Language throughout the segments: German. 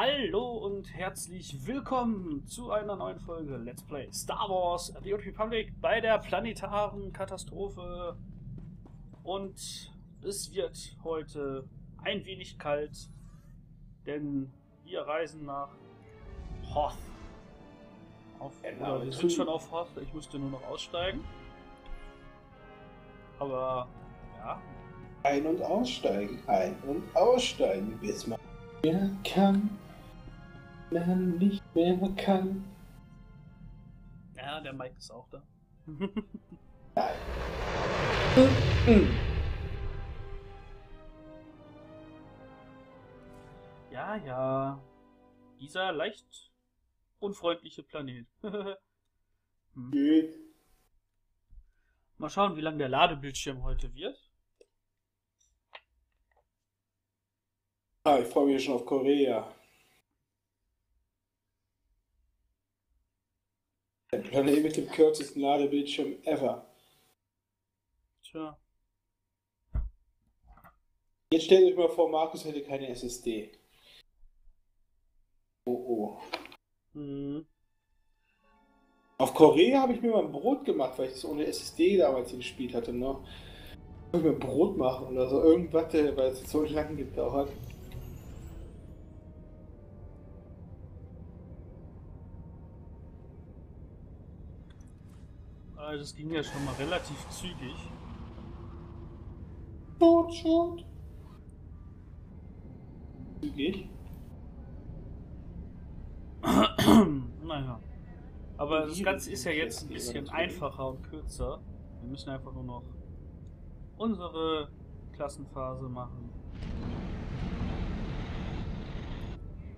Hallo und herzlich willkommen zu einer neuen Folge Let's Play Star Wars The Old Republic bei der planetaren Katastrophe. Und es wird heute ein wenig kalt, denn wir reisen nach Hoth. Auf, Genau, oder wir sind schon auf Hoth, ich musste nur noch aussteigen. Aber ja, Ein- und aussteigen, ein- und aussteigen, bis man kann, man nicht mehr kann. ja, der Mike ist auch da. Ja, ja. Dieser leicht unfreundliche Planet. Hm. Mal schauen, wie lang der Ladebildschirm heute wird. Ah, ich freue mich schon auf Korea. Planet mit dem kürzesten Ladebildschirm ever. Tja. Jetzt stellt euch mal vor, Markus hätte keine SSD. Oh oh. Hm. Auf Korea habe ich mir mal ein Brot gemacht, weil ich das ohne SSD damals gespielt hatte noch. Ich mir Brot machen oder so, irgendwas, äh, weil es so lange gedauert. Also das ging ja schon mal relativ zügig. Short. Zügig. naja. Aber das Ganze ist ja jetzt ein bisschen einfacher und kürzer. Wir müssen einfach nur noch unsere Klassenphase machen.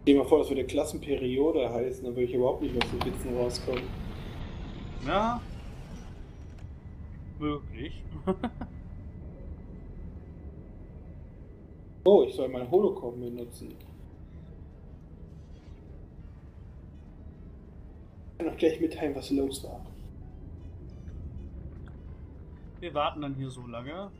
Stell dir mal vor, das würde Klassenperiode heißen, dann würde ich überhaupt nicht mehr den Witzen rauskommen. Ja. Möglich. Oh, ich soll mein Holocom benutzen. Ich kann doch gleich mitteilen, was los war. Wir warten dann hier so lange.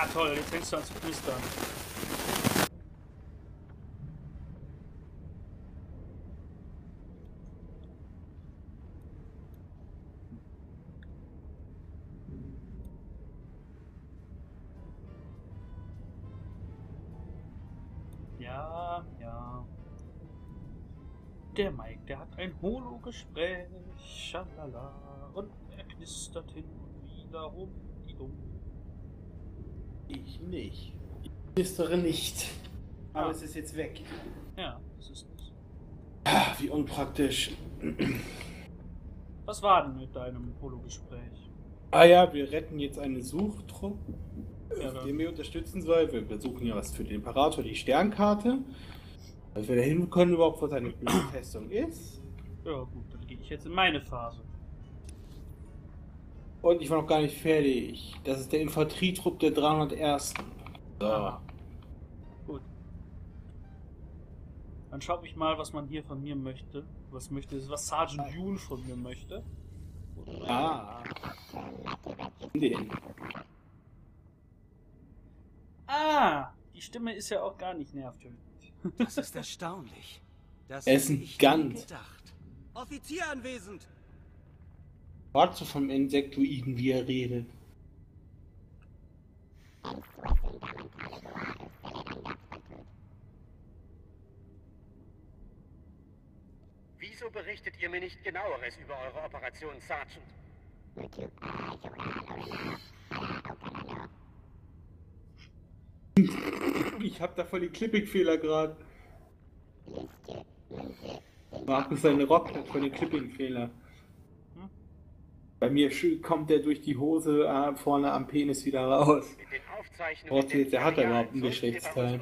Ja, toll, jetzt fängst du an zu knistern. Ja, ja. Der Mike, der hat ein Holo-Gespräch, schalala, und er knistert hin und wieder rum, die dumm. Ich nicht. Ich knistere nicht. Aber Ah. es ist jetzt weg. Ja, das ist es. Ah, wie unpraktisch. Was war denn mit deinem Holo-Gespräch? Ah ja, wir retten jetzt eine Suchtruppe, Ja, den wir unterstützen soll. Wir, wir suchen ja was für den Imperator, die Sternkarte. Dass wir dahin können, überhaupt, wo seine blöde Festung ist. Ja, gut, dann gehe ich jetzt in meine Phase. Und ich war noch gar nicht fertig. Das ist der Infanterietrupp der 301. So. Aha. Gut. Dann schaue ich mal, was man hier von mir möchte. Was möchte, was Sergeant June von mir möchte. Ah. Den. Ah, die Stimme ist ja auch gar nicht nervtötend. Das ist erstaunlich. Das ist ein Gant. Offizier anwesend. Wart so vom Insektoiden, wie er redet. Wieso berichtet ihr mir nicht genaueres über eure Operation Sergeant? Ich hab da voll die Clipping-Fehler gerade. Markus seine Rock hat voll den Clipping-Fehler. Bei mir kommt der durch die Hose äh, vorne am Penis wieder raus. Mit den Aufzeichnungen Braucht ihr- der hat da überhaupt ein sollten wir bei Geschlechtsteil.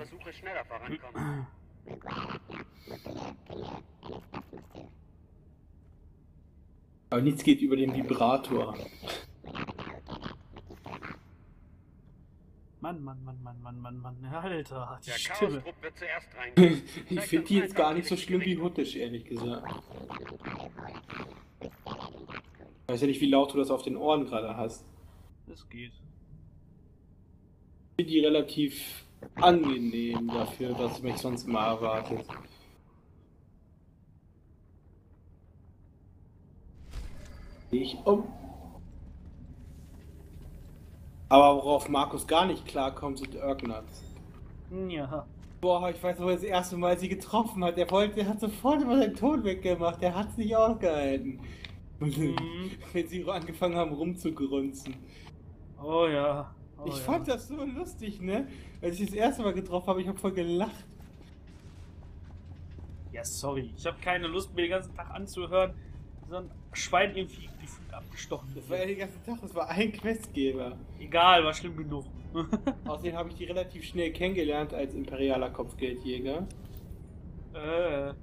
Aber nichts geht über den Vibrator. Mann, Mann, Mann, Mann, Mann, Mann, Mann. Alter, die Der Stimme. Ich finde die jetzt gar nicht so schlimm wie Huttisch, ehrlich gesagt. Ich weiß ja nicht, wie laut du das auf den Ohren gerade hast. Das geht. Ich finde die relativ angenehm dafür, was mich sonst mal erwartet. Ich um. Aber worauf Markus gar nicht klarkommt, sind Urknuts. Ja. Boah, ich weiß noch das erste Mal, sie getroffen hat. Der wollte, der hat sofort immer seinen Ton weggemacht. Der hat es nicht ausgehalten. Mhm. Wenn sie angefangen haben rumzugrunzen. Oh ja. Oh, ich ja. fand das so lustig, ne? Als ich das erste Mal getroffen habe, ich habe voll gelacht. Ja, sorry. Ich habe keine Lust, mir den ganzen Tag anzuhören, so ein Schwein irgendwie gefühlt abgestochen Das war ja den ganzen Tag, das war ein Questgeber. Egal, war schlimm genug. Außerdem habe ich die relativ schnell kennengelernt als imperialer Kopfgeldjäger. äh.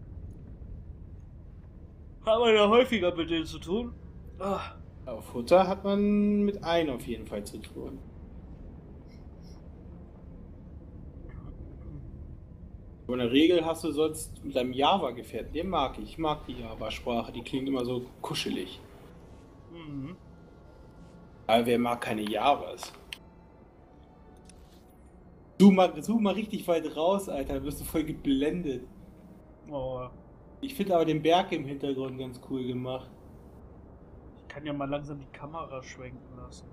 Hat man ja häufiger mit denen zu tun. Ah, Auf Futter hat man mit einem auf jeden Fall zu tun. Aber in der Regel hast du sonst mit deinem Java-Gefährten, den mag ich. Ich mag die Java-Sprache, die klingt immer so kuschelig. mhm. Aber wer mag keine Javas? Zoom mal, zoom mal richtig weit raus, Alter, dann wirst du voll geblendet. Oh, Ich finde aber den Berg im Hintergrund ganz cool gemacht. ich kann ja mal langsam die Kamera schwenken lassen.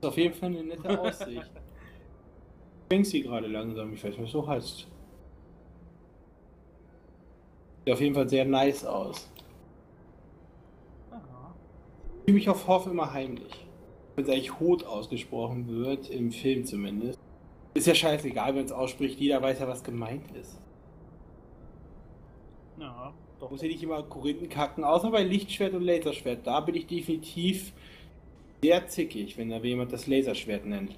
Ist auf jeden Fall eine nette Aussicht. Ich denke sie gerade langsam, ich weiß nicht, was so heißt. Sieht auf jeden Fall sehr nice aus. Aha. Ich fühle mich auf Hoff immer heimlich. Wenn es eigentlich Hot ausgesprochen wird, im Film zumindest. Ist ja scheißegal, wenn es ausspricht, jeder weiß ja, was gemeint ist. Ja. Muss ja nicht immer Korinthen kacken, außer bei Lichtschwert und Laserschwert. Da bin ich definitiv sehr zickig, wenn da jemand das Laserschwert nennt.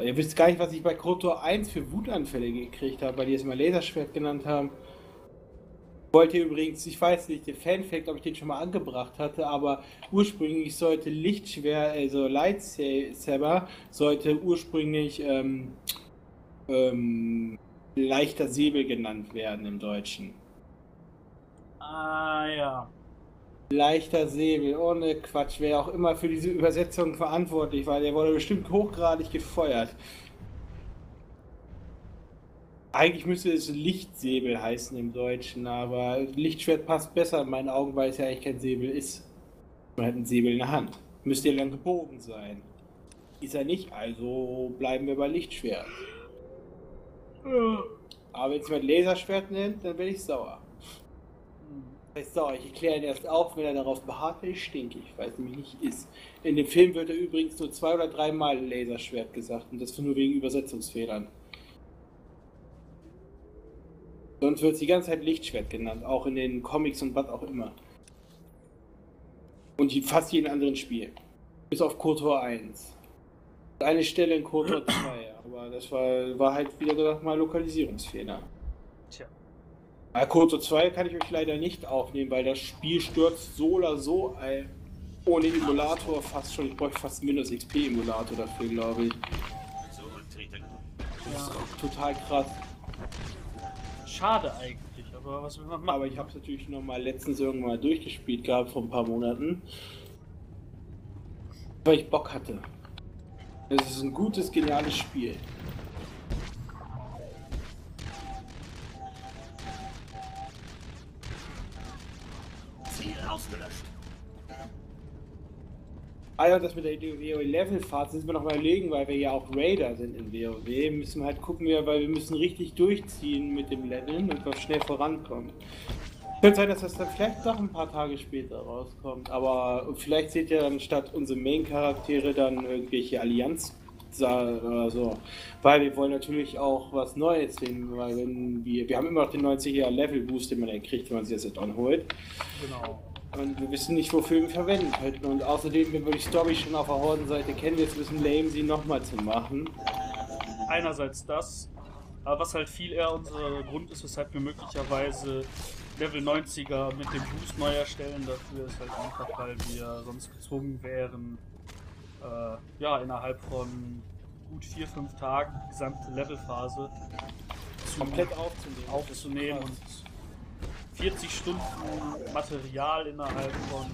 Ihr wisst gar nicht, was ich bei Kotor 1 für Wutanfälle gekriegt habe, weil die es immer Laserschwert genannt haben. Wollt ihr übrigens, ich weiß nicht, der Fanfact, ob ich den schon mal angebracht hatte, aber ursprünglich sollte Lichtschwert, also Lightsaber, sollte ursprünglich ähm, ähm, leichter Säbel genannt werden im Deutschen. Ah, ja. Leichter Säbel, ohne Quatsch, wer auch immer für diese Übersetzung verantwortlich war, der wurde bestimmt hochgradig gefeuert. Eigentlich müsste es Lichtsäbel heißen im Deutschen, aber Lichtschwert passt besser in meinen Augen, weil es ja eigentlich kein Säbel ist. Man hat einen Säbel in der Hand. Müsste ja lang gebogen sein. Ist er nicht, also bleiben wir bei Lichtschwert. Aber wenn es jemand Laserschwert nennt, dann bin ich sauer. Sauer. Ich erkläre ihn erst auf, wenn er darauf beharrt, ich stinkig, weil es nämlich nicht ist. In dem Film wird er übrigens nur zwei oder dreimal Laserschwert gesagt und das nur wegen Übersetzungsfehlern. Sonst wird es die ganze Zeit Lichtschwert genannt, auch in den Comics und was auch immer. Und fast jedem anderen Spiel. Bis auf KOTOR 1. Eine Stelle in KOTOR 2, aber das war, war halt wieder gesagt mal Lokalisierungsfehler. Tja. Bei KOTOR 2 kann ich euch leider nicht aufnehmen, weil das Spiel stürzt so oder so ein, ohne Emulator fast schon. Ich bräuchte fast Windows XP Emulator dafür, glaube ich. Das ist auch total krass. Schade eigentlich, aber was will man machen? Aber ich habe es natürlich noch mal letztens irgendwann mal durchgespielt gehabt vor ein paar Monaten. Weil ich Bock hatte. Es ist ein gutes, geniales Spiel. Ah ja, das mit der WoW-Levelfahrt sind wir noch mal überlegen, weil wir ja auch Raider sind in WoW. Müssen wir halt gucken, weil wir müssen richtig durchziehen mit dem Leveln und wir schnell vorankommen. Könnte sein, dass das dann vielleicht doch ein paar Tage später rauskommt, aber vielleicht seht ihr dann statt unsere Main-Charaktere dann irgendwelche Allianz oder so. Weil wir wollen natürlich auch was Neues sehen, weil wenn wir, wir haben immer noch den 90er Level Boost, den man dann kriegt, wenn man sich das Add-on holt. Genau. Und wir wissen nicht, wofür wir ihn verwenden könnten. Und außerdem, wenn wir die Story schon auf der Hordenseite kennen, wird es ein bisschen lame, sie nochmal zu machen. Einerseits das, aber was halt viel eher unser Grund ist, weshalb wir möglicherweise Level 90er mit dem Boost neu erstellen. Dafür ist halt einfach, weil wir sonst gezwungen wären, äh, ja, innerhalb von gut 4-5 Tagen die gesamte Levelphase Komplett aufzunehmen. aufzunehmen und 40 Stunden Material innerhalb von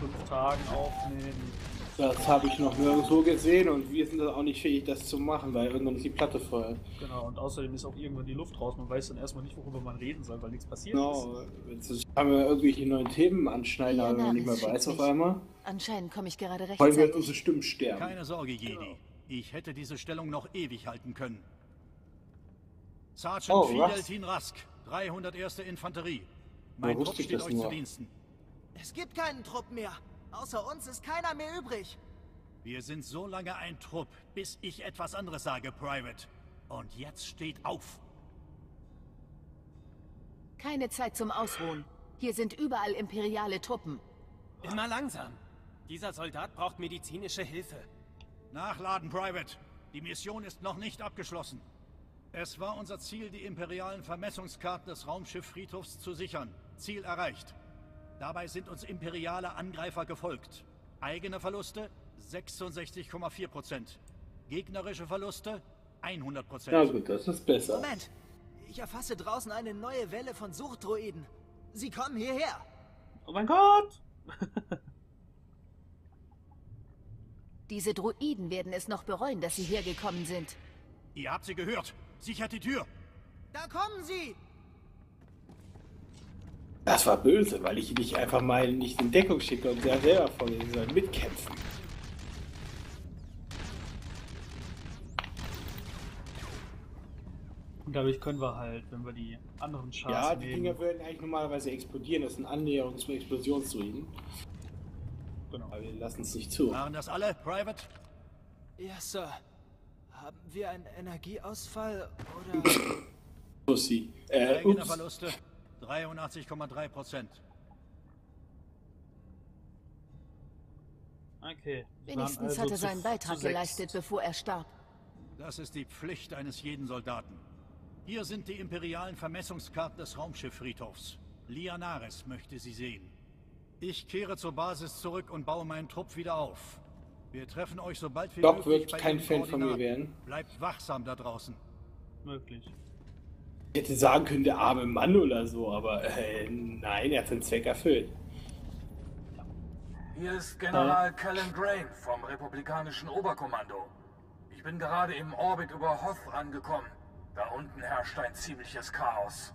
5 Tagen aufnehmen. Das habe ich noch nirgendwo gesehen und wir sind dann auch nicht fähig, das zu machen, weil irgendwann ist die Platte voll. Genau, und außerdem ist auch irgendwann die Luft raus. Man weiß dann erstmal nicht, worüber man reden soll, weil nichts passiert ist. Genau, jetzt haben wir irgendwelche neuen Themen anschneiden, aber wenn man nicht mehr weiß auf einmal, Anscheinend komme ich gerade wollen wir rechtzeitig. unsere Stimmen sterben. Keine Sorge, Jedi. Ich hätte diese Stellung noch ewig halten können. Sergeant Oh, Fidel was? Tin Rask, 301. Infanterie. Mein Trupp steht das euch nur. zu Diensten. Es gibt keinen Trupp mehr. Außer uns ist keiner mehr übrig. Wir sind so lange ein Trupp, bis ich etwas anderes sage, Private. Und jetzt steht auf. Keine Zeit zum Ausruhen. Hier sind überall imperiale Truppen. Immer langsam. Dieser Soldat braucht medizinische Hilfe. Nachladen, Private. Die Mission ist noch nicht abgeschlossen. Es war unser Ziel, die imperialen Vermessungskarten des Raumschiff-Friedhofs zu sichern. Ziel erreicht. Dabei sind uns imperiale Angreifer gefolgt. Eigene Verluste 66,4 Prozent. Gegnerische Verluste 100 Prozent. Ja gut, das ist besser. Moment. Ich erfasse draußen eine neue Welle von Suchtdroiden. Sie kommen hierher. Oh mein Gott! Diese Druiden werden es noch bereuen, dass sie hergekommen sind. Ihr habt sie gehört. Sichert die Tür. Da kommen sie. Das war böse, weil ich nicht einfach mal nicht in Deckung schicke und der selber von ihm soll mitkämpfen. Und dadurch können wir halt, wenn wir die anderen Chars Ja, die nehmen, Dinger würden eigentlich normalerweise explodieren. Das sind Annäherungen zum Explosionsdruiden. genau. Aber wir lassen es nicht zu. Waren das alle, Private? Ja, Sir. Haben wir einen Energieausfall oder... Pussy. Äh, ups. Verluste 83,3 Prozent. Okay. wir Wenigstens also hat er seinen Beitrag geleistet, bevor er starb. Das ist die Pflicht eines jeden Soldaten. Hier sind die imperialen Vermessungskarten des Raumschifffriedhofs. Lianares möchte sie sehen. Ich kehre zur Basis zurück und baue meinen Trupp wieder auf. Wir treffen euch sobald wie Doc möglich wird bei kein Fan von mir werden. Bleibt wachsam da draußen. Möglich. Ich hätte sagen können, der arme Mann oder so, aber äh, nein, er hat seinen Zweck erfüllt. Hier ist General Callan Grain vom Republikanischen Oberkommando. Ich bin gerade im Orbit über Hoth angekommen. Da unten herrscht ein ziemliches Chaos.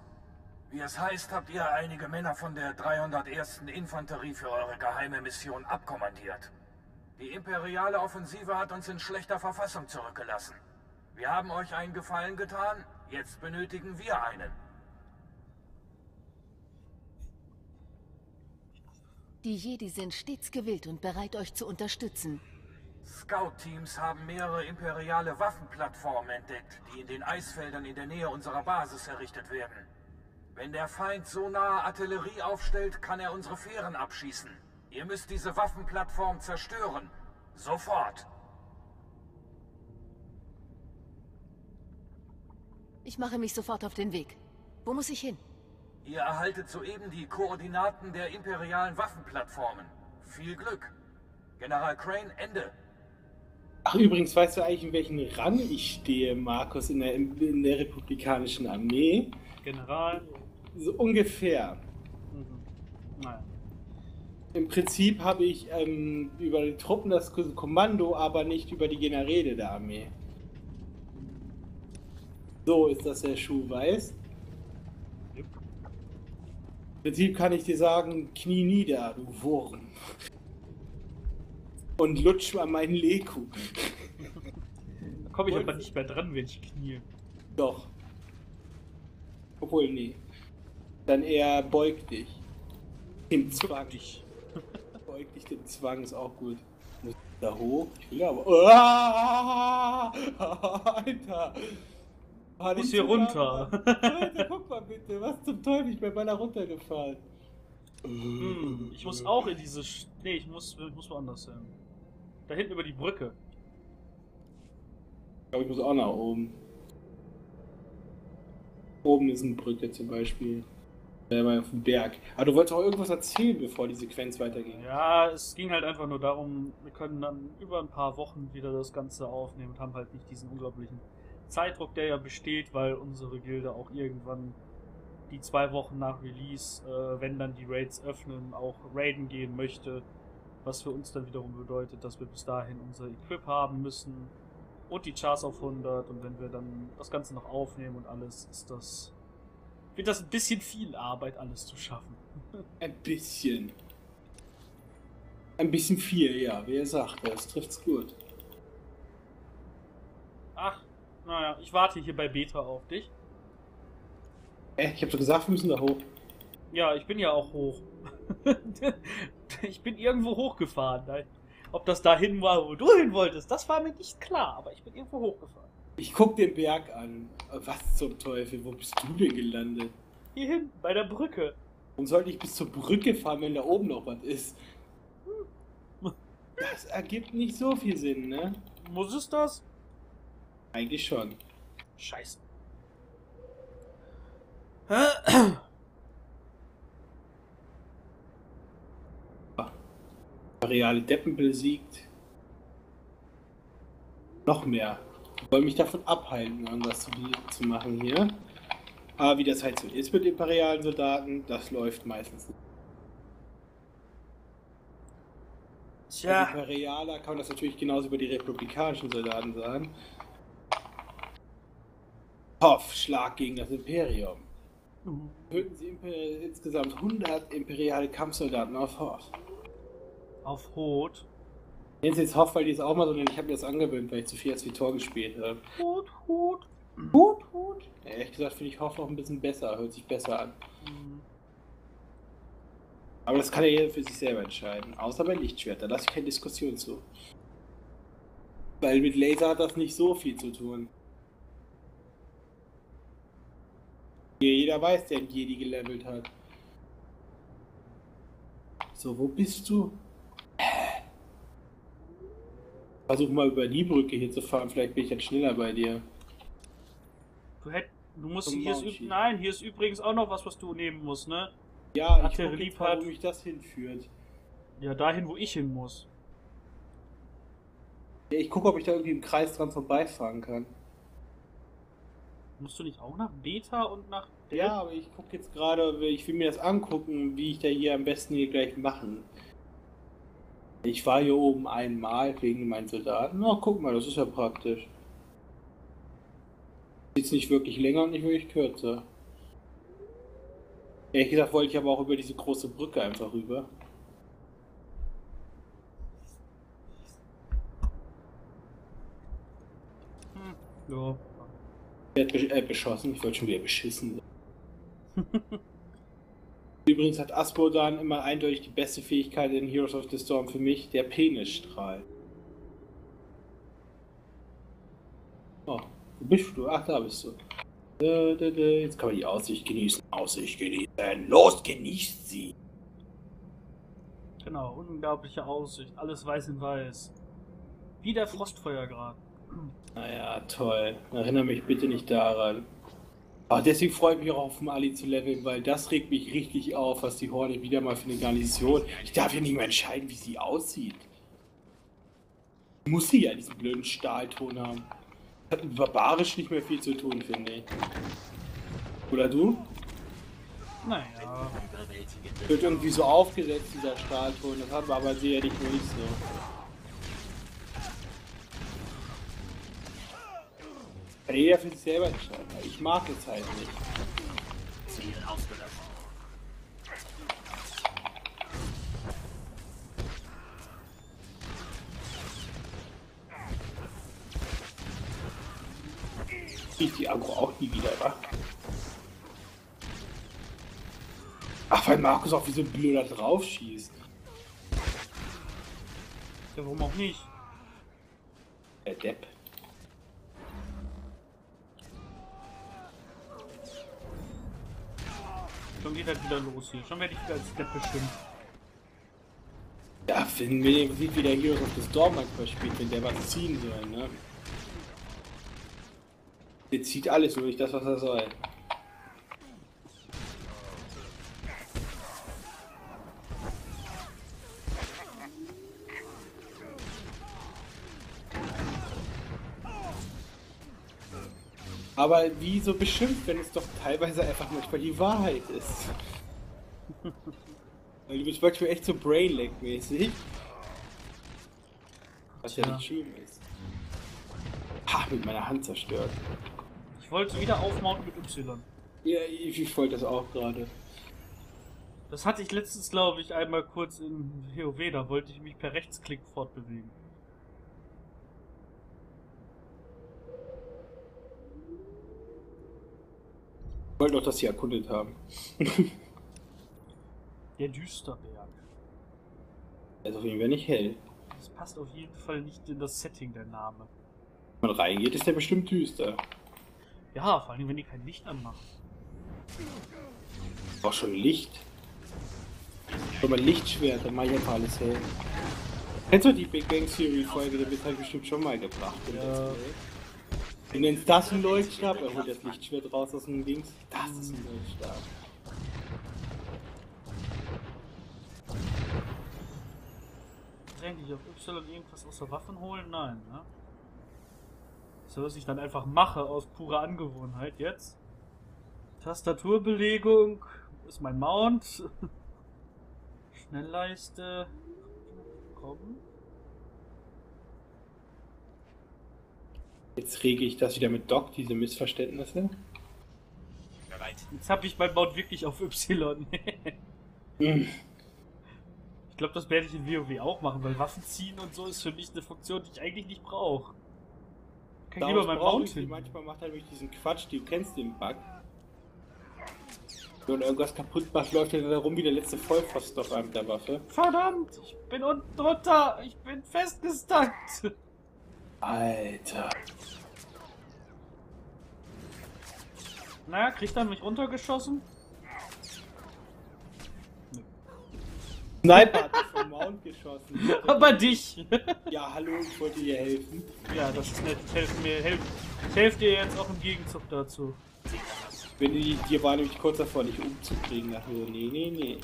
Wie es heißt, habt ihr einige Männer von der 301. Infanterie für eure geheime Mission abkommandiert. Die imperiale Offensive hat uns in schlechter Verfassung zurückgelassen. Wir haben euch einen Gefallen getan, jetzt benötigen wir einen. Die Jedi sind stets gewillt und bereit, euch zu unterstützen. Scout-Teams haben mehrere imperiale Waffenplattformen entdeckt, die in den Eisfeldern in der Nähe unserer Basis errichtet werden. Wenn der Feind so nahe Artillerie aufstellt, kann er unsere Fähren abschießen. Ihr müsst diese Waffenplattform zerstören. Sofort. Ich mache mich sofort auf den Weg. Wo muss ich hin? Ihr erhaltet soeben die Koordinaten der imperialen Waffenplattformen. Viel Glück. General Crane, Ende. Ach, übrigens, weißt du eigentlich, in welchem Rang ich stehe, Markus, in der, in der republikanischen Armee? General. So ungefähr. Mhm. Naja. Im Prinzip habe ich ähm, über die Truppen das Kommando, aber nicht über die Generäle der Armee. So ist das der Schuh, weiß. Im Prinzip kann ich dir sagen, knie nieder, du Wurm. Und lutsch an meinen Leku. Da komme ich aber nicht mehr dran, wenn ich knie. Doch. Obwohl, nee. Dann eher beug dich. Dem Zwang. Dich. Beug dich dem Zwang ist auch gut. Muss da hoch? Ich will aber. Ah, Alter! Ah, Muss nicht hier runter. Alter, guck mal bitte, was zum Teufel, ich bin beinahe runtergefallen. Hm, ich muss auch in diese. Sch nee, ich muss, ich muss woanders hin. Da hinten über die Brücke. Ich glaube, ich muss auch nach oben. Oben ist eine Brücke zum Beispiel. Äh, auf dem Berg. Aber du wolltest auch irgendwas erzählen, bevor die Sequenz weiterging. Ja, es ging halt einfach nur darum, wir können dann über ein paar Wochen wieder das Ganze aufnehmen und haben halt nicht diesen unglaublichen Zeitdruck, der ja besteht, weil unsere Gilde auch irgendwann die zwei Wochen nach Release, äh, wenn dann die Raids öffnen, auch raiden gehen möchte. Was für uns dann wiederum bedeutet, dass wir bis dahin unser Equip haben müssen und die Chars auf 100 und wenn wir dann das Ganze noch aufnehmen und alles, ist das wird das ein bisschen viel Arbeit, alles zu schaffen. Ein bisschen. Ein bisschen viel, ja, wie er sagt, das trifft's gut. Ach, naja, ich warte hier bei Beta auf dich. Äh, ich hab doch gesagt, wir müssen da hoch. Ja, ich bin ja auch hoch. ich bin irgendwo hochgefahren. Ob das dahin war, wo du hin wolltest, das war mir nicht klar, aber ich bin irgendwo hochgefahren. Ich guck den Berg an. Was zum Teufel, wo bist du denn gelandet? Hier hin, bei der Brücke. Und sollte ich bis zur Brücke fahren, wenn da oben noch was ist? Das ergibt nicht so viel Sinn, ne? Muss es das? Eigentlich schon. Scheiße. Reale Deppen besiegt. Noch mehr. Ich wollte mich davon abhalten, irgendwas zu, zu machen hier. Aber wie das halt so ist mit imperialen Soldaten, das läuft meistens nicht. Tja. Imperialer kann man das natürlich genauso über die republikanischen Soldaten sagen. Hoff, Schlag gegen das Imperium. Mhm. Töten sie Imper insgesamt 100 imperiale Kampfsoldaten auf Hoth. Auf Rot. Jetzt jetzt Hoff, weil die es auch mal so nennen. Ich habe mir das angewöhnt, weil ich zu viel als Vitor gespielt habe. Hut, Hut. Hut, Hut. Ja, ehrlich gesagt finde ich Hoff noch ein bisschen besser, hört sich besser an. Mhm. Aber das kann ja jeder für sich selber entscheiden. Außer bei Lichtschwert, da lasse ich keine Diskussion zu. Weil mit Laser hat das nicht so viel zu tun. Hier jeder weiß, der einen Jedi gelevelt hat. So, wo bist du? Versuch mal über die Brücke hier zu fahren, vielleicht bin ich dann schneller bei dir. Du hätt, du musst Zum hier ist, nein, hier ist übrigens auch noch was, was du nehmen musst, ne? Ja, ich Artillerie gucke wo mich das hinführt. Ja, dahin, wo ich hin muss. Ja, ich gucke, ob ich da irgendwie im Kreis dran vorbeifahren kann. Musst du nicht auch nach Beta und nach Ja, aber ich gucke jetzt gerade, ich will mir das angucken, wie ich da hier am besten hier gleich machen. Ich war hier oben einmal wegen meinen Soldaten. Na, guck mal, das ist ja praktisch. Jetzt nicht wirklich länger und nicht wirklich kürzer. Ehrlich gesagt wollte ich aber auch über diese große Brücke einfach rüber. Ja. Er hat äh, beschossen, ich wollte schon wieder beschissen. Übrigens hat Aspodan immer eindeutig die beste Fähigkeit in Heroes of the Storm für mich, der Penisstrahl. Oh, wo bist du? Ach, da bist du. Jetzt kann man die Aussicht genießen. Aussicht genießen. Los, genießt sie. Genau, unglaubliche Aussicht. Alles weiß in weiß. Wie der Frostfeuergrad. Naja, toll. Erinnere mich bitte nicht daran. Aber deswegen freue ich mich auch auf Mali zu leveln, weil das regt mich richtig auf, was die Horde wieder mal für eine Garnison. Ich darf ja nicht mehr entscheiden, wie sie aussieht. Muss sie ja diesen blöden Stahlton haben. Hat mit barbarisch nicht mehr viel zu tun, finde ich. Oder du? Naja. Wird irgendwie so aufgesetzt, dieser Stahlton. Das haben wir aber sicherlich nur nicht so. Jeder für sich selber entscheiden. Ich mag es halt nicht. Ich die Agro auch nie wieder, wa? Ach, weil Markus auch wie so ein Blöder drauf schießt. Ja, warum auch nicht? Der Depp. Schon geht das wieder los hier. Schon werde ich wieder als Depp beschimpft. Ja, wenn mir sieht, wie der Heroes of the Storm manchmal spielt, wenn der was ziehen soll, ne? Der zieht alles, nur nicht das, was er soll. Aber wieso beschimpft, wenn es doch teilweise einfach manchmal die Wahrheit ist? Weil du bist manchmal echt so Brainlag-mäßig. Was ja Tja. nicht schön ist. Ha, mit meiner Hand zerstört. Ich wollte wieder aufmounten mit Y. Ja, ich, ich wollte das auch gerade. Das hatte ich letztens, glaube ich, einmal kurz in WoW. Da wollte ich mich per Rechtsklick fortbewegen. Wollte doch, dass sie erkundet haben. Der Düsterberg. Also auf jeden Fall nicht hell. Das passt auf jeden Fall nicht in das Setting, der Name. Wenn man reingeht, ist der bestimmt düster. Ja, vor allem, wenn die kein Licht anmachen. Auch schon Licht. Wenn man Lichtschwert, dann mach ich einfach alles hell. Kennst du die Big Bang Theory Folge? Die wird halt bestimmt schon mal gebracht. Ja. Nennst das ein Leuchtstab, er holt das Lichtschwert raus aus dem Dings. Das ist ein Leuchtstab. Eigentlich auf Y irgendwas aus der Waffen holen? Nein, ne? So, was ich dann einfach mache aus purer Angewohnheit jetzt. Tastaturbelegung. Ist mein Mount? Schnellleiste. Kommen. Jetzt rege ich das wieder mit Doc, diese Missverständnisse. Bereit. Jetzt habe ich mein Mount wirklich auf Y. Hm. ich glaube, das werde ich in WoW auch machen, weil Waffen ziehen und so ist für mich eine Funktion, die ich eigentlich nicht brauche. Kann ich lieber mein Mount hin. Manchmal macht er nämlich diesen Quatsch, du kennst den Bug. Wenn irgendwas kaputt macht, läuft er da rum wie der letzte Vollpfosten auf einem der Waffe. Verdammt, ich bin unten drunter. Ich bin festgestackt. Alter. Naja, kriegt er mich runtergeschossen? Sniper hat vom Mount geschossen. Aber dich. Ja, hallo, ich wollte dir helfen. ja, das ist nett. Ich helfe mir. Helf, ich helfe dir jetzt auch im Gegenzug dazu. Wenn die, dir war nämlich kurz davor, dich umzukriegen. Dachte so, nee, nee, nee.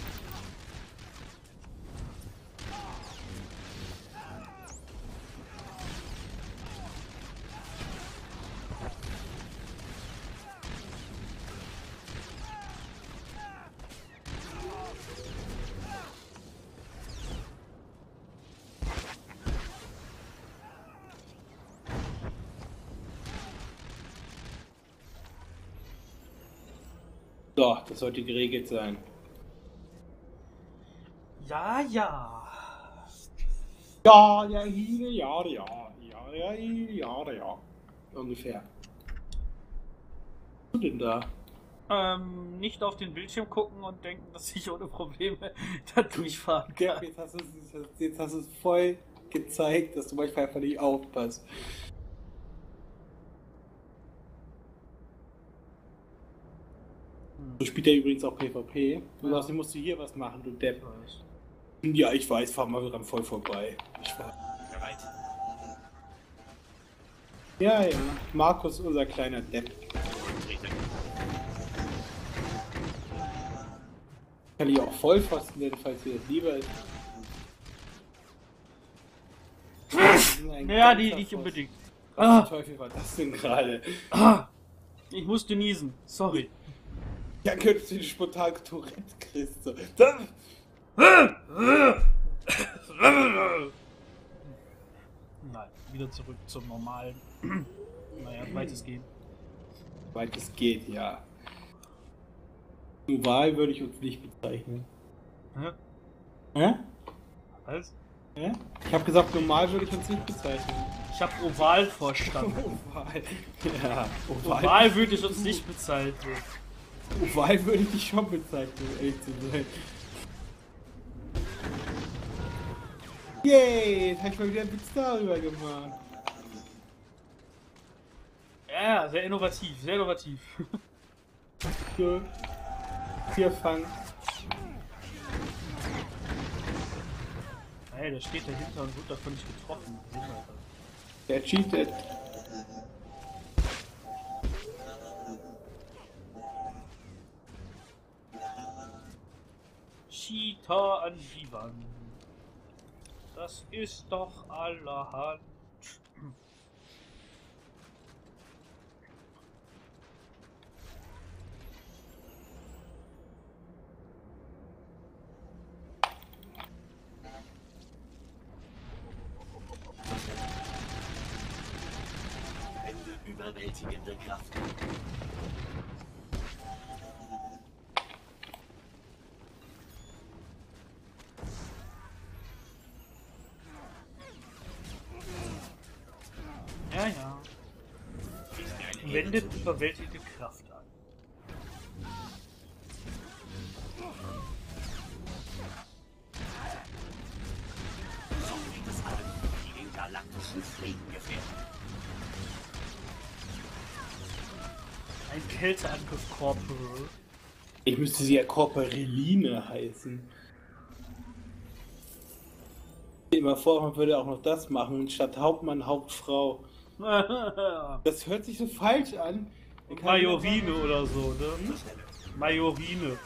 Das sollte geregelt sein. Ja, ja. Ja, ja, ja, ja, ja, ja, ja, ja. Ungefähr. Was denn da? Ähm, nicht auf den Bildschirm gucken und denken, dass ich ohne Probleme da durchfahren kann. Ja, jetzt hast du es voll gezeigt, dass du manchmal einfach nicht aufpasst. So spielt er übrigens auch PvP. Du Ja. sagst, du musst hier was machen, du Depp. Ich. Ja, ich weiß, fahr mal dran voll vorbei. Ich war. Bereit. Ja, ja. Markus, unser kleiner Depp. Kann ich auch Vollpfosten nennen, falls dir das lieber ist. Ja, die nicht unbedingt. Was Ah. Teufel war das denn gerade? Ah, ich musste niesen. Sorry. Ja, könntest du den spontan Tourette kriegst. Nein, wieder zurück zum normalen. naja, weitestgehend. Weit es geht, ja. Oval würde ich uns nicht bezeichnen. Hä? Hä? Was? Hä? Ich habe gesagt, normal würde ich uns nicht bezeichnen. Ich habe Oval verstanden. Oval. Ja, Oval. Oval würde ich uns nicht bezeichnen. Oval würde ich dich schon bezeichnen, um ehrlich zu sein. Yay, jetzt habe ich mal wieder einen Witz darüber gemacht. Ja, sehr innovativ, sehr innovativ. So. Tier fangen. Hey, der steht dahinter und wird davon nicht getroffen. Der cheatet. Cheater an die Wand. Das ist doch allerhand. Überwältigende Kraft. Wendet überwältigende Kraft an. So geht es allen, die den galaktischen Frieden gefährden. Ein Kälteangriff Corporal. Ich müsste sie ja Corporeline heißen. Immer vor, man würde auch noch das machen, statt Hauptmann, Hauptfrau. Das hört sich so falsch an. Majorine oder so, ne? Majorine.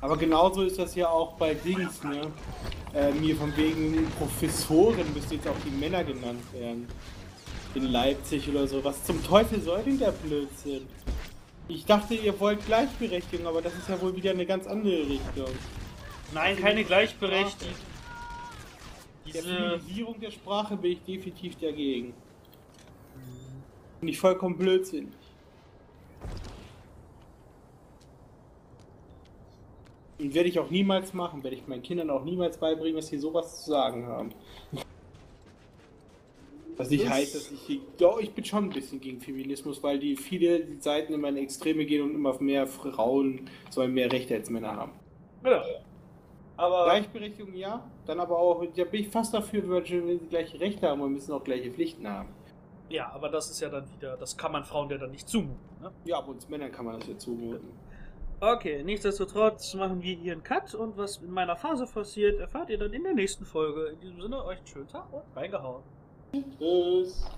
Aber genauso ist das ja auch bei Dings, ne? Äh, mir von wegen Professoren müssten jetzt auch die Männer genannt werden. In Leipzig oder so. Was zum Teufel soll denn der Blödsinn? Ich dachte, ihr wollt Gleichberechtigung, aber das ist ja wohl wieder eine ganz andere Richtung. Nein, keine Gleichberechtigung. Der Diese. Feminisierung der Sprache bin ich definitiv dagegen. Nicht vollkommen Blödsinn. Und werde ich auch niemals machen, werde ich meinen Kindern auch niemals beibringen, dass sie sowas zu sagen haben. Was nicht Das- heißt, dass ich. Doch, ich bin schon ein bisschen gegen Feminismus, weil die viele Seiten immer in Extreme gehen und immer mehr Frauen sollen mehr Rechte als Männer haben. Ja. Aber. Gleichberechtigung ja, dann aber auch, da bin ich fast dafür, weil sie gleiche Rechte haben und müssen auch gleiche Pflichten haben. Ja, aber das ist ja dann wieder. Das kann man Frauen ja dann nicht zumuten, ne? Ja, aber uns Männern kann man das ja zumuten. Okay, nichtsdestotrotz machen wir hier einen Cut und was in meiner Phase passiert, erfahrt ihr dann in der nächsten Folge. In diesem Sinne, euch einen schönen Tag und reingehauen. Tschüss.